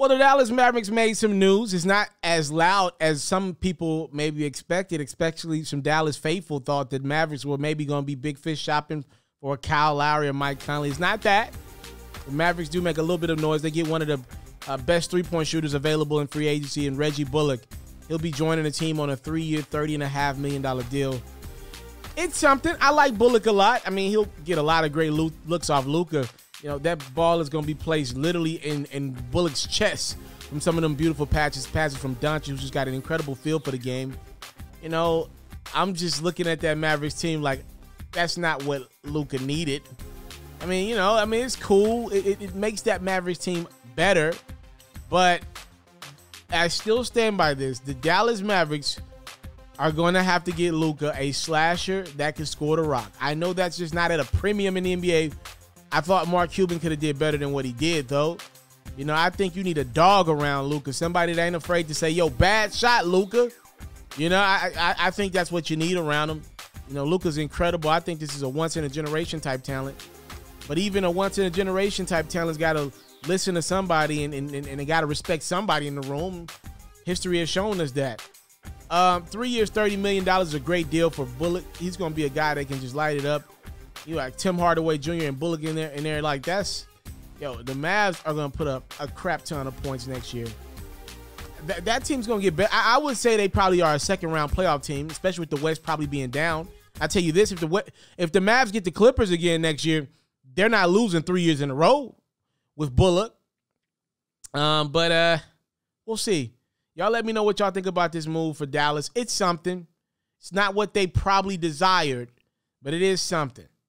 Well, the Dallas Mavericks made some news. It's not as loud as some people maybe expected, especially some Dallas faithful thought that Mavericks were maybe going to be big fish shopping for Kyle Lowry or Mike Conley. It's not that. The Mavericks do make a little bit of noise. They get one of the uh, best three point shooters available in free agency, and Reggie Bullock. He'll be joining the team on a three year, $30.5 million deal. It's something. I like Bullock a lot. I mean, he'll get a lot of great looks off Luka you know, that ball is going to be placed literally in, in Bullock's chest from some of them beautiful patches, passes from Doncic, who's just got an incredible feel for the game. You know, I'm just looking at that Mavericks team like that's not what Luka needed. I mean, you know, I mean, it's cool. It, it, it makes that Mavericks team better, but I still stand by this. The Dallas Mavericks are going to have to get Luka a slasher that can score the rock. I know that's just not at a premium in the NBA I thought Mark Cuban could have did better than what he did, though. You know, I think you need a dog around Luka, somebody that ain't afraid to say, "Yo, bad shot, Luka." You know, I, I I think that's what you need around him. You know, Luka's incredible. I think this is a once in a generation type talent. But even a once in a generation type talent's got to listen to somebody and and, and they got to respect somebody in the room. History has shown us that. Um, three years, thirty million dollars is a great deal for Bullock. He's going to be a guy that can just light it up. You like Tim Hardaway Jr. and Bullock in there, and they're like that's yo. The Mavs are gonna put up a crap ton of points next year. That, that team's gonna get better. I, I would say they probably are a second round playoff team, especially with the West probably being down. I tell you this: if the if the Mavs get the Clippers again next year, they're not losing three years in a row with Bullock. Um, but uh, we'll see. Y'all let me know what y'all think about this move for Dallas. It's something. It's not what they probably desired, but it is something.